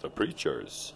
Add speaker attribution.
Speaker 1: The Preachers.